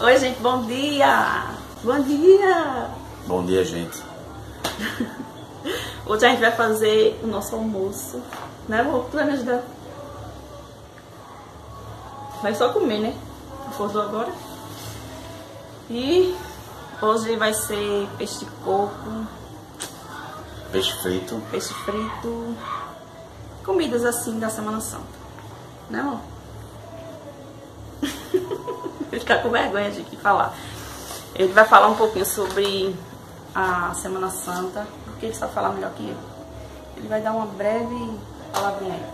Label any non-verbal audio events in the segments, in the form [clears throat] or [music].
Oi, gente, bom dia! Bom dia! Bom dia, gente. [laughs] Hoje a gente vai fazer o nosso almoço, né, amor? Tu vai me ajudar? Vai só comer, né? Acordou agora? E hoje vai ser peixe de coco, Peixe frito. peixe frito, comidas assim da Semana Santa. Né, amor? [laughs] Ele ficar com vergonha de falar. Ele vai falar um pouquinho sobre a Semana Santa, porque ele sabe falar melhor que eu. Ele vai dar uma breve palavrinha aí.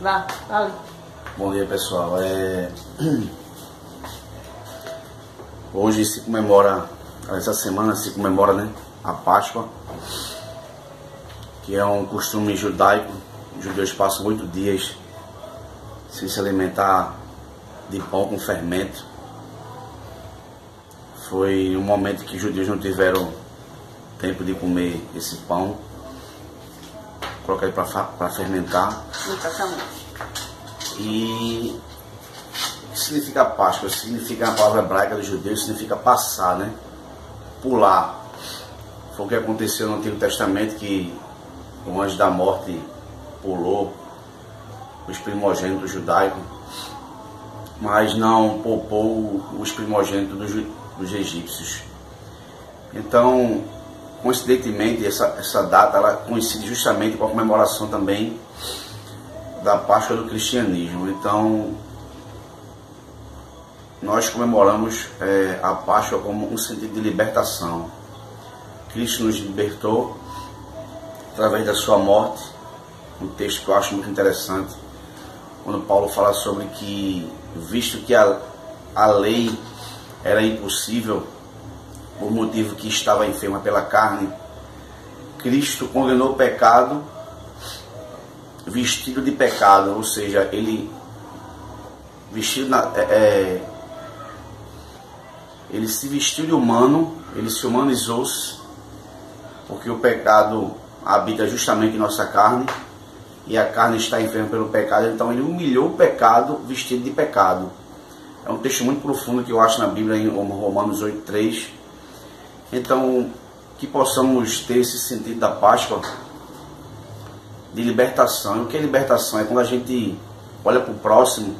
Vá, fale. Bom dia, pessoal. É... [clears throat] Hoje se comemora, essa semana se comemora, né? A Páscoa, que é um costume judaico. Os judeus passam oito dias sem se alimentar de pão com fermento. Foi um momento que os judeus não tiveram tempo de comer esse pão. Colocar ele para fermentar. E o que significa Páscoa? Significa a palavra hebraica dos judeus, significa passar, né? Pular. Foi o que aconteceu no Antigo Testamento que o anjo da morte pulou os primogênitos judaicos, mas não poupou os primogênitos dos, dos egípcios. Então, coincidentemente, essa, essa data ela coincide justamente com a comemoração também da Páscoa do cristianismo. Então, nós comemoramos eh, a Páscoa como um sentido de libertação. Cristo nos libertou através da sua morte. Um texto que eu acho muito interessante, quando Paulo fala sobre que, visto que a, a lei era impossível, por motivo que estava enferma pela carne, Cristo condenou o pecado vestido de pecado, ou seja, ele vestido na, é, é, ele se vestiu de humano, ele se humanizou-se, porque o pecado habita justamente em nossa carne e a carne está enferma pelo pecado, então ele humilhou o pecado vestido de pecado. É um texto muito profundo que eu acho na Bíblia em Romanos 8:3. Então, que possamos ter esse sentido da Páscoa de libertação. E o que é libertação? É quando a gente olha para o próximo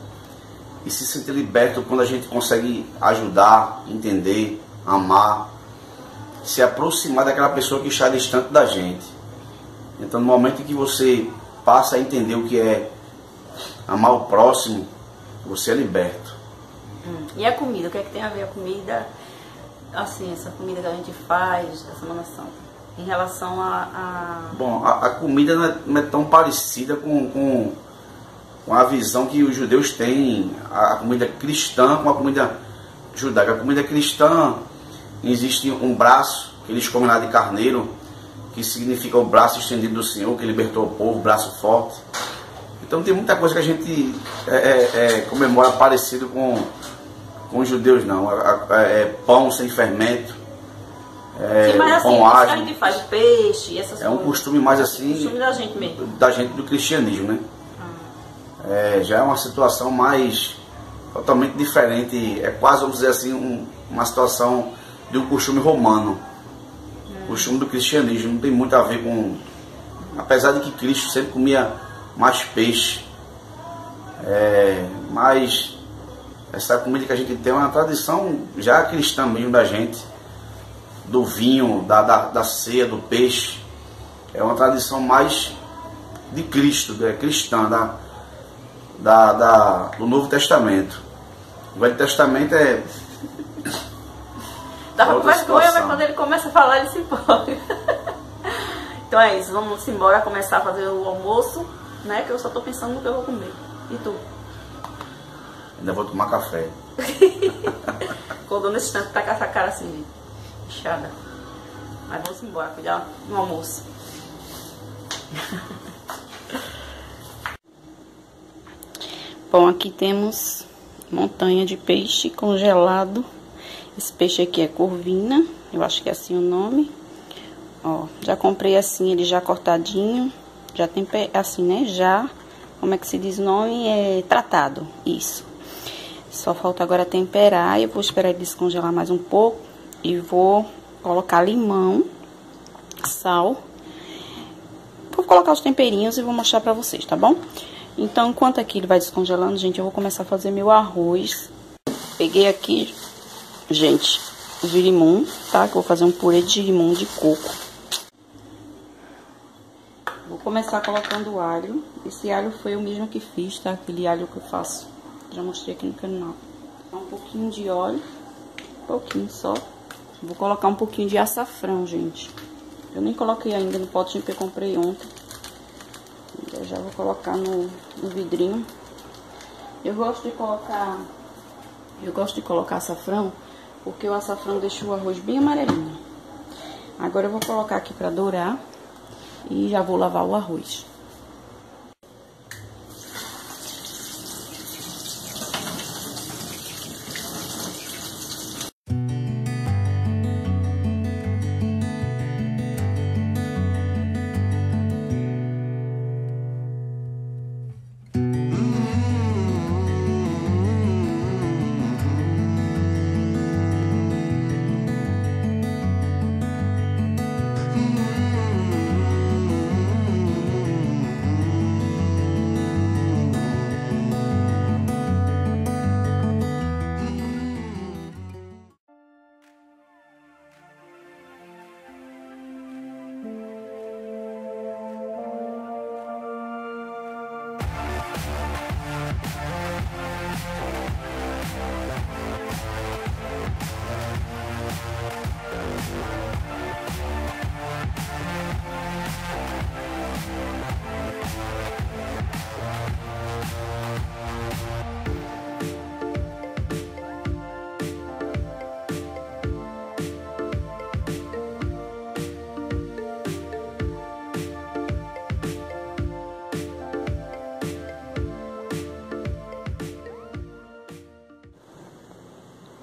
e se sentir liberto quando a gente consegue ajudar, entender, amar, se aproximar daquela pessoa que está distante da gente. Então, no momento em que você passa a entender o que é amar o próximo, você é liberto. Hum. E a comida? O que é que tem a ver a comida? Assim, essa comida que a gente faz da Semana Santa. Em relação a. a... Bom, a, a comida não é, não é tão parecida com, com, com a visão que os judeus têm, a, a comida cristã com a comida judaica. A comida cristã existe um braço que eles comem lá de carneiro, que significa o braço estendido do Senhor, que libertou o povo, braço forte. Então tem muita coisa que a gente é, é, é, comemora parecido com, com os judeus, não. É, é, pão sem fermento, é, Sim, mas assim, pão a ágil. gente faz peixe, essas É um coisas. costume mais assim Costume da gente mesmo. da gente do cristianismo, né? É, já é uma situação mais totalmente diferente, é quase, vamos dizer assim, um- uma situação de um costume romano. Costume do cristianismo não tem muito a ver com. Apesar de que Cristo sempre comia mais peixe, é, mas essa comida que a gente tem é uma tradição já cristã mesmo da gente, do vinho, da, da, da ceia, do peixe. É uma tradição mais de Cristo, é cristã, da, da, da- do Novo Testamento. O Velho Testamento é. Tava com Outra vergonha, mas situação. quando ele começa a falar, ele se empolga. [laughs] então é isso, vamos embora começar a fazer o almoço, né? Que eu só tô pensando no que eu vou comer. E tu? Ainda vou tomar café. [laughs] Acordou nesse tanto, tá com essa cara assim, inchada. Mas vamos embora, cuidar no almoço. [laughs] Bom, aqui temos montanha de peixe congelado. Esse peixe aqui é corvina, eu acho que é assim o nome. Ó, já comprei assim, ele já cortadinho. Já tem assim, né? Já, como é que se diz o nome? É tratado, isso. Só falta agora temperar. Eu vou esperar ele descongelar mais um pouco. E vou colocar limão, sal. Vou colocar os temperinhos e vou mostrar pra vocês, tá bom? Então, enquanto aqui ele vai descongelando, gente, eu vou começar a fazer meu arroz. Peguei aqui, gente, girimum, tá? Que eu vou fazer um purê de girimum de coco. Vou começar colocando o alho. Esse alho foi o mesmo que fiz, tá? Aquele alho que eu faço. Já mostrei aqui no canal. Um pouquinho de óleo. Um pouquinho só. Vou colocar um pouquinho de açafrão, gente. Eu nem coloquei ainda no potinho que eu comprei ontem. Eu já vou colocar no, no vidrinho. Eu gosto de colocar... Eu gosto de colocar açafrão porque o açafrão deixa o arroz bem amarelinho. Agora eu vou colocar aqui pra dourar e já vou lavar o arroz.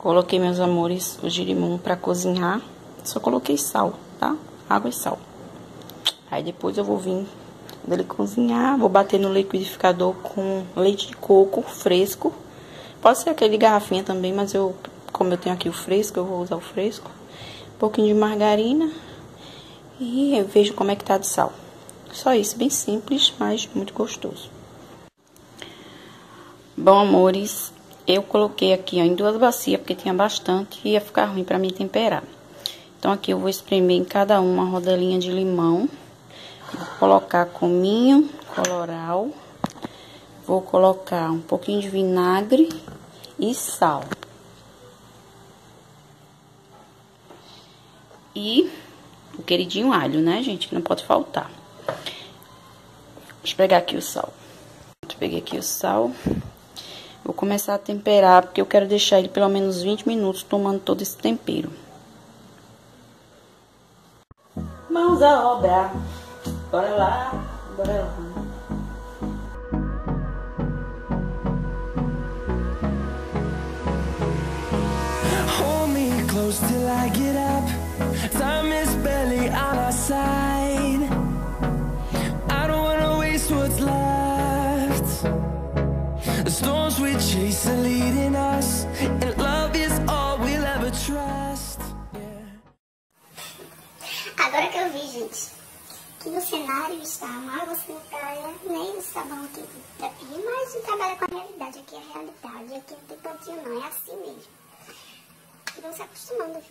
Coloquei, meus amores, o girimum pra cozinhar. Só coloquei sal, tá? Água e sal. Aí depois eu vou vir dele cozinhar, vou bater no liquidificador com leite de coco fresco. Pode ser aquele de garrafinha também, mas eu, como eu tenho aqui o fresco, eu vou usar o fresco. Um pouquinho de margarina e eu vejo como é que tá de sal. Só isso, bem simples, mas muito gostoso. Bom, amores, eu coloquei aqui ó, em duas bacias, porque tinha bastante e ia ficar ruim para mim temperar. Então, aqui eu vou espremer em cada uma rodelinha de limão. Vou colocar cominho, coloral. Vou colocar um pouquinho de vinagre e sal. E o queridinho alho, né, gente? Que não pode faltar. Deixa eu pegar aqui o sal. Peguei aqui o sal. Vou começar a temperar, porque eu quero deixar ele pelo menos 20 minutos tomando todo esse tempero. Mãos à obra. Bora lá, bora lá. Till I get up. Time is cenário está uma água sanitária, nem o sabão da pia, mas trabalha com a realidade, aqui é a realidade, aqui não tem pontinho não, é assim mesmo. E vão se acostumando.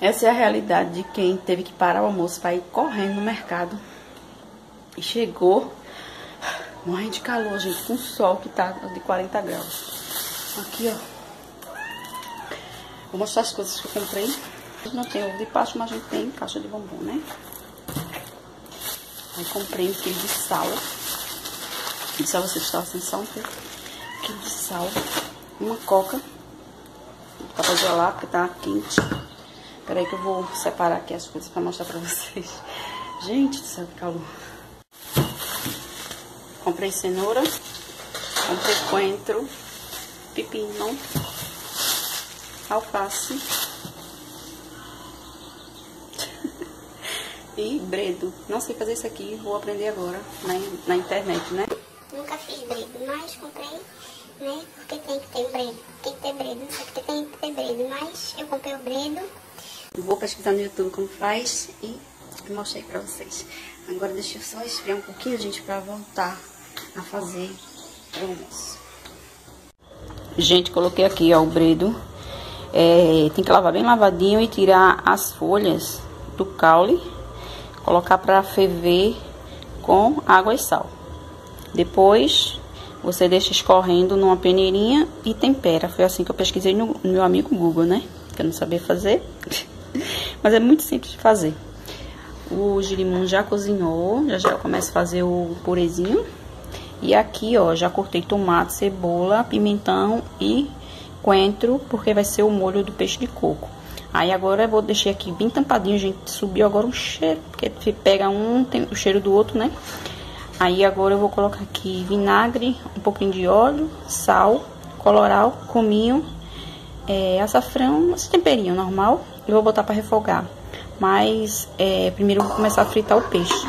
Essa é a realidade de quem teve que parar o almoço para ir correndo no mercado. E chegou morrendo de calor, gente, com sol que tá de 40 graus. Aqui, ó. Vou mostrar as coisas que eu comprei. Não tem ovo de Páscoa, mas a gente tem caixa de bombom, né? Aí comprei um quilo de sal. Disse a vocês estava sem sal, um quilo de sal. Uma coca. Pra gelar, porque tá quente. Peraí que eu vou separar aqui as coisas pra mostrar pra vocês. Gente do céu, que calor. Comprei cenoura. Comprei coentro. Pepino. Alface. [laughs] e bredo. Não sei fazer isso aqui, vou aprender agora na, na internet, né? Nunca fiz bredo, mas comprei, né? Porque tem que ter bredo. Tem que ter bredo, não sei porque tem que ter bredo. Mas eu comprei o bredo. Vou pesquisar no YouTube como faz e mostrei pra vocês. Agora deixa eu só esfriar um pouquinho, gente, pra voltar a fazer o almoço. Gente, coloquei aqui, ó, o bredo. É, tem que lavar bem lavadinho e tirar as folhas do caule. Colocar pra ferver com água e sal. Depois, você deixa escorrendo numa peneirinha e tempera. Foi assim que eu pesquisei no, no meu amigo Google, né? Que eu não sabia fazer. [laughs] Mas é muito simples de fazer. O girimum já cozinhou, já já começo a fazer o purezinho. E aqui, ó, já cortei tomate, cebola, pimentão e coentro, porque vai ser o molho do peixe de coco. Aí agora eu vou deixar aqui bem tampadinho, gente. Subiu agora um cheiro, porque pega um, tem o cheiro do outro, né? Aí agora eu vou colocar aqui vinagre, um pouquinho de óleo, sal, coloral, cominho, é, açafrão, esse temperinho normal. E vou botar para refogar. Mas é, primeiro eu vou começar a fritar o peixe.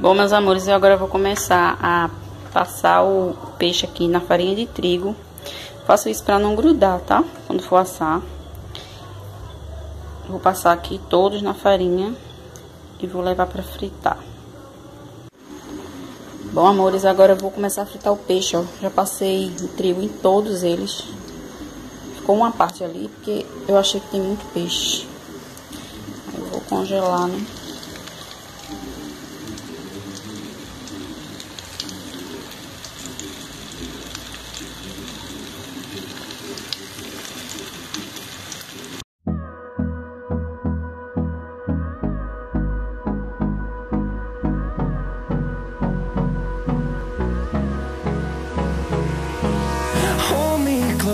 Bom, meus amores, eu agora vou começar a passar o peixe aqui na farinha de trigo. Faço isso para não grudar, tá? Quando for assar. Vou passar aqui todos na farinha e vou levar para fritar. Bom, amores, agora eu vou começar a fritar o peixe, ó. Já passei trigo em todos eles. Ficou uma parte ali, porque eu achei que tem muito peixe. Eu vou congelar, né?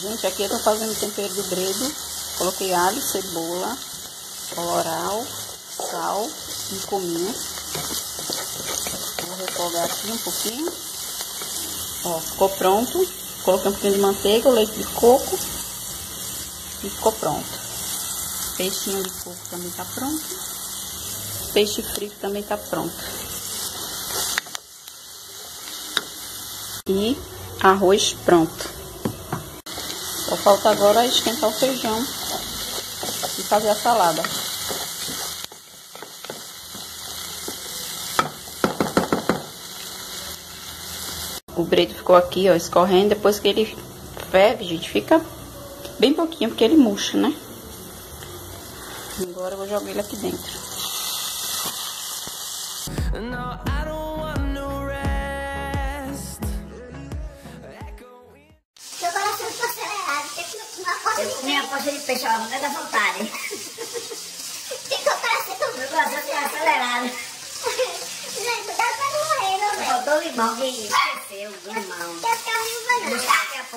Gente, aqui eu tô fazendo tempero do bredo. Coloquei alho, cebola, coloral, sal e cominho. Vou refogar aqui um pouquinho. Ó, ficou pronto. Coloquei um pouquinho de manteiga, leite de coco. E ficou pronto. Peixinho de coco também tá pronto. Peixe frito também tá pronto. E arroz pronto. Só falta agora esquentar o feijão e fazer a salada. O bredo ficou aqui, ó, escorrendo. Depois que ele ferve, gente, fica bem pouquinho, porque ele murcha, né? Agora eu vou jogar ele aqui dentro. No,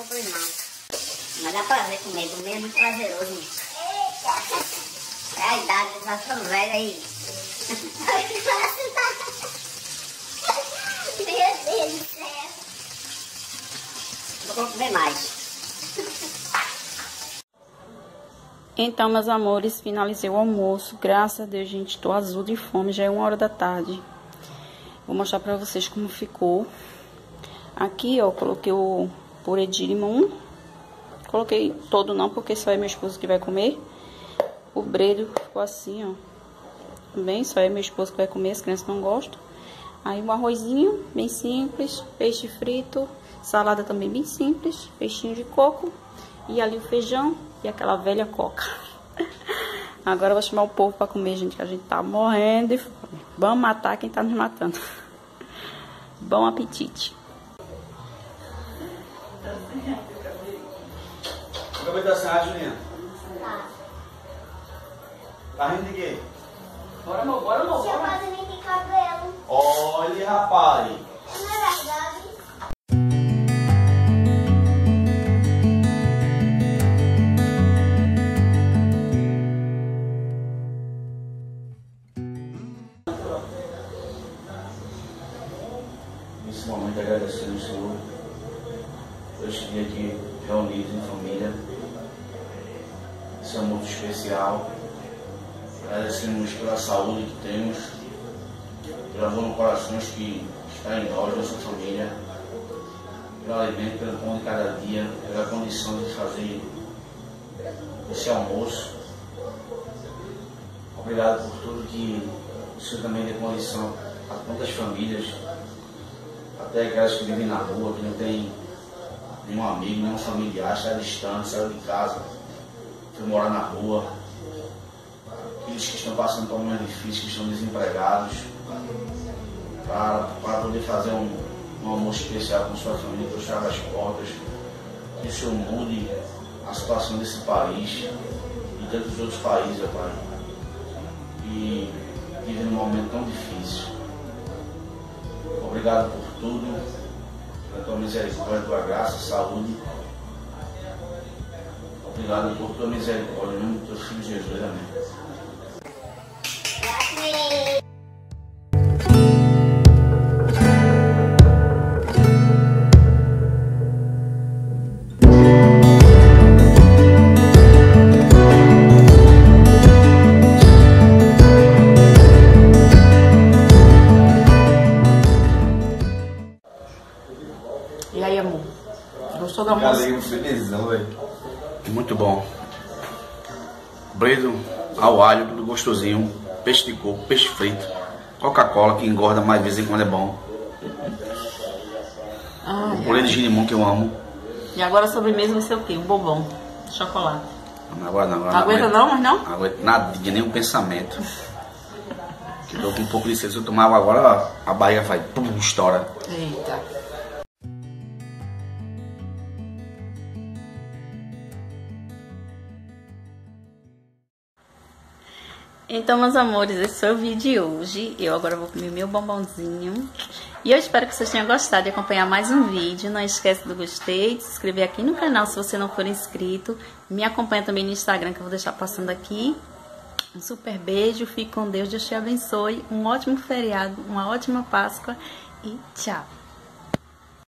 buscar daqui a pouco o limão. Mas dá prazer comer, comer é muito prazeroso. Eita. É a idade, [laughs] tá ficando velho aí. Tá... Meu Deus do céu. Vou comer mais. Então, meus amores, finalizei o almoço. Graças a Deus, gente, tô azul de fome. Já é uma hora da tarde. Vou mostrar pra vocês como ficou. Aqui, ó, coloquei o purê de limão. Coloquei todo não, porque só é meu esposo que vai comer. O bredo ficou assim, ó. Também só é meu esposo que vai comer, as crianças não gostam. Aí um arrozinho, bem simples. Peixe frito. Salada também bem simples. Peixinho de coco. E ali o feijão e aquela velha coca. [laughs] Agora eu vou chamar o povo para comer, gente, que a gente tá morrendo de fome. Vamos matar quem tá nos matando. [laughs] Bom apetite. Acabei da cidade, Juliana. Tá rindo de quê? Bora, amor, bora, amor, quase nem tenho cabelo. Olha, rapaz. Família, pelo alimento, pelo pão de cada dia, pela condição de fazer esse almoço. Obrigado por tudo que o Senhor também dê condição a tantas famílias até aquelas que vivem na rua, que não tem nenhum amigo, nenhum familiar, está distante, saiu de casa, foi morar na rua. Aqueles que estão passando por momentos difíceis, que estão desempregados, para, para poder fazer um, um almoço especial com sua família, fechar as portas, que o Senhor mude a situação desse país e tantos outros países, Pai. E vive num momento tão difícil. Obrigado por tudo, pela tua misericórdia, tua graça, saúde. Obrigado por tua misericórdia, em nome do teu filho Jesus, amém. Bom. Bredo ao alho, tudo gostosinho. Peixe de coco, peixe frito. Coca-Cola, que engorda mais de vez em quando é bom. Ai, O boleto de girimum que eu amo. E agora a sobremesa vai ser o quê? Um bombom. Chocolate. Não, agora não, agora Não aguenta não, mas não? Não aguento nada, de nenhum pensamento. Que dou com um pouco de sede. Se eu tomar água agora, a barriga faz pum, estoura. Eita. Então, meus amores, esse foi o vídeo de hoje. Eu agora vou comer meu bombonzinho. E eu espero que vocês tenham gostado de acompanhar mais um vídeo. Não esquece do gostei, de se inscrever aqui no canal se você não for inscrito. Me acompanha também no Instagram que eu vou deixar passando aqui. Um super beijo, fique com Deus, Deus te abençoe. Um ótimo feriado, uma ótima Páscoa e tchau.